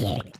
Yeah.